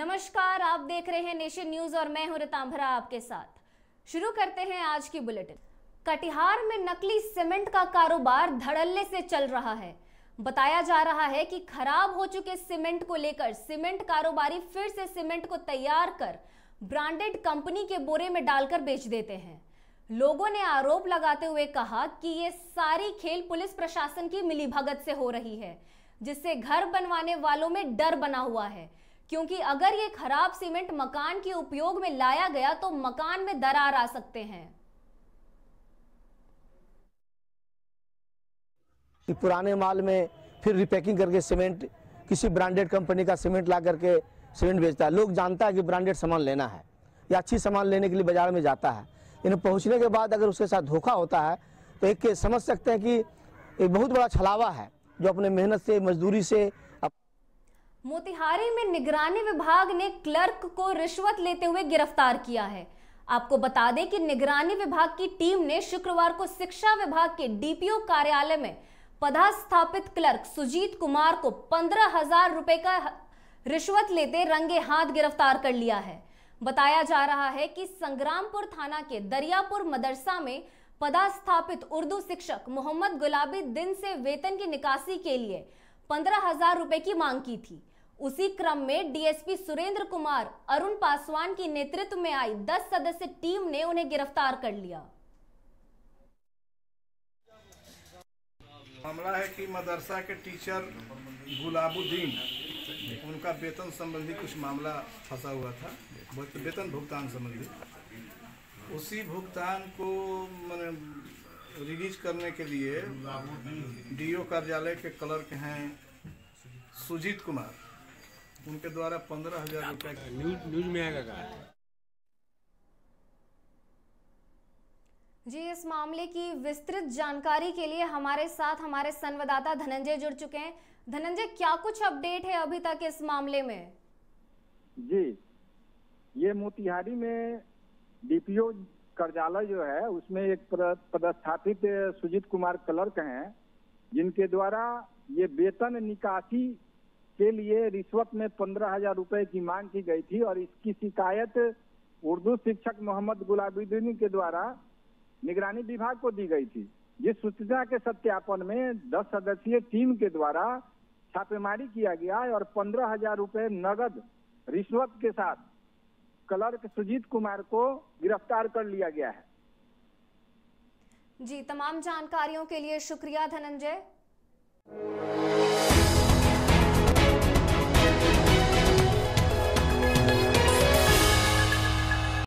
नमस्कार, आप देख रहे हैं नेशन न्यूज़ और मैं हूँ रितांभरा आपके साथ। शुरू करते हैं आज की बुलेटिन। कटिहार में नकली सीमेंट का कारोबार धड़ल्ले से चल रहा है। बताया जा रहा है कि खराब हो चुके सीमेंट को लेकर सीमेंट कारोबारी फिर से सीमेंट को तैयार कर ब्रांडेड कंपनी के बोरे में डालकर बेच देते हैं। लोगों ने आरोप लगाते हुए कहा कि ये सारी खेल पुलिस प्रशासन की मिलीभगत से हो रही है, जिससे घर बनवाने वालों में डर बना हुआ है। क्योंकि अगर ये खराब सीमेंट मकान के उपयोग में लाया गया तो मकान में दरार आ सकते हैं। पुराने माल में फिर रिपैकिंग करके सीमेंट किसी ब्रांडेड कंपनी का सीमेंट ला करके सीमेंट बेचता है। लोग जानता है कि ब्रांडेड सामान लेना है या अच्छी सामान लेने के लिए बाज़ार में जाता है। इन्हें पहुँचने के बाद अगर उसके साथ धोखा होता है तो एक समझ सकते हैं कि एक बहुत बड़ा छलावा है जो अपने मेहनत से, मजदूरी से मोतिहारी में निगरानी विभाग ने क्लर्क को रिश्वत लेते हुए गिरफ़्तार किया है। आपको बता दें कि निगरानी विभाग की टीम ने शुक्रवार को शिक्षा विभाग के डीपीओ कार्यालय में पदस्थापित क्लर्क सुजीत कुमार को पंद्रह हज़ार रुपए का रिश्वत लेते रंगे हाथ गिरफ़्तार कर लिया है। बताया जा रहा है कि संग्रामपुर थाना के दरियापुर मदरसा में पदस्थापित उर्दू शिक्षक मोहम्मद गुलाबी दिन से वेतन की निकासी के लिए पंद्रह हज़ार रुपए की मांग की थी। उसी क्रम में डीएसपी सुरेंद्र कुमार, अरुण पासवान की नेतृत्व में आई 10 सदस्य टीम ने उन्हें गिरफ़्तार कर लिया। मामला है कि मदरसा के टीचर गुलाबुद्दीन, उनका वेतन संबंधी कुछ मामला फंसा हुआ था वेतन भुगतान संबंधी। उसी भुगतान को मैंने रिलीज़ करने के लिए डीओ कार्यालय के क्लर्क हैं सुजीत कुमार। उनके द्वारा पंद्रह हज़ार रुपये न्यूज़ न्यूज़ में आएगा कहा? जी इस मामले की विस्तृत जानकारी के लिए हमारे साथ हमारे संवाददाता धनंजय जुड़ चुके हैं। धनंजय क्या कुछ अपडेट है अभी तक इस मामले में? जी ये मोतिहारी में डीपीओ कार्यालय जो है उसमें एक पदस्थापित सुजीत कुमार क्लर्क हैं जिनके द्वारा ये वेतन निकासी के लिए रिश्वत में पंद्रह हज़ार रुपए की मांग की गई थी और इसकी शिकायत उर्दू शिक्षक मोहम्मद गुलाबुद्दीन के द्वारा निगरानी विभाग को दी गई थी, जिस सूचना के सत्यापन में दस सदस्यीय टीम के द्वारा छापेमारी किया गया और पंद्रह हज़ार रूपए नगद रिश्वत के साथ क्लर्क सुजीत कुमार को गिरफ़्तार कर लिया गया है। जी, तमाम जानकारियों के लिए शुक्रिया, धनंजय।